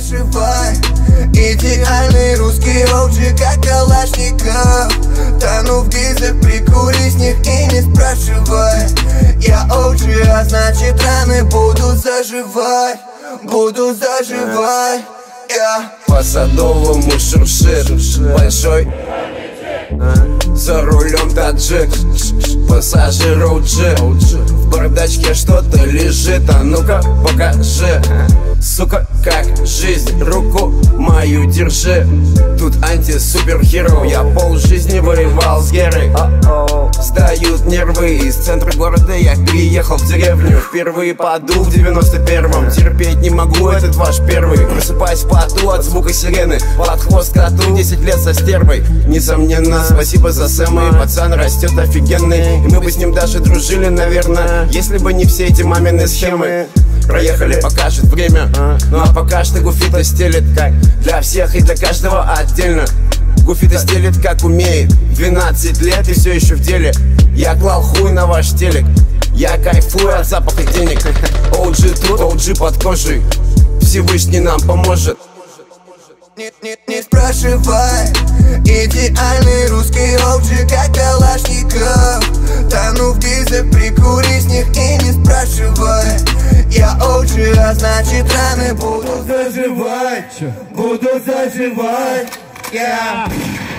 спрашивай Идеальный русский OG, как Калашников. Тону в гизах, прикури с них и не спрашивай. Я OG, а значит раны будут заживать. Буду заживать Я. По садовому шуршит Большой. За рулем таджик Пассажир OG Бардачке что-то лежит. А ну-ка покажи. Сука, как жизнь Руку мою держи. Тут анти-супергеро Я пол жизни воевал с Герой. Сдают нервы Из центра города. Я переехал в деревню. Впервые подул в 91-м Терпеть не могу этот ваш первый. Просыпаюсь в поту от звука сирены Под хвост коту 10 лет со стервой. Несомненно, спасибо за Сэма И пацан растет офигенный. И мы бы с ним даже дружили, наверное Если бы не все эти мамины схемы. Проехали, покажет время Ну а пока что гуфита стелит Для всех и для каждого отдельно. Гуфита стелит как умеет 12 лет и все еще в деле. Я клал хуй на ваш телек Я кайфую от запаха денег. OG тут, OG под кожей. Всевышний нам поможет. Не, не, не спрашивай. Идеальный русский OG, как Калашников. Тону в гизах, прикури с них и не спрашивай. Я OG, а значит раны буду заживать. Буду заживать. Yeah.